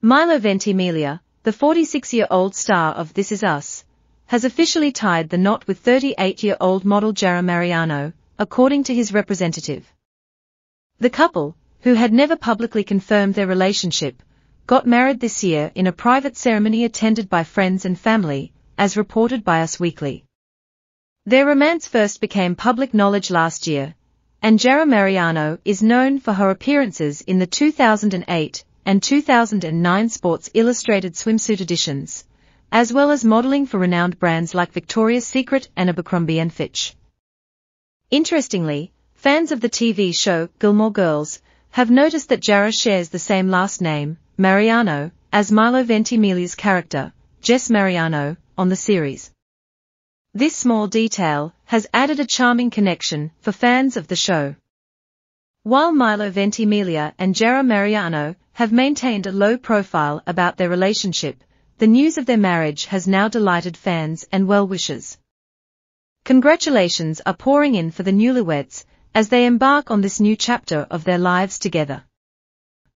Milo Ventimiglia, the 46-year-old star of This Is Us, has officially tied the knot with 38-year-old model Jarah Mariano, according to his representative. The couple, who had never publicly confirmed their relationship, got married this year in a private ceremony attended by friends and family, as reported by Us Weekly. Their romance first became public knowledge last year, and Jarah Mariano is known for her appearances in the 2008 and 2009 Sports Illustrated swimsuit editions, as well as modeling for renowned brands like Victoria's Secret and Abercrombie & Fitch. Interestingly, fans of the TV show Gilmore Girls have noticed that Jarah shares the same last name, Mariano, as Milo Ventimiglia's character, Jess Mariano, on the series. This small detail has added a charming connection for fans of the show. While Milo Ventimiglia and Jarah Mariano have maintained a low profile about their relationship, the news of their marriage has now delighted fans and well-wishers. Congratulations are pouring in for the newlyweds as they embark on this new chapter of their lives together.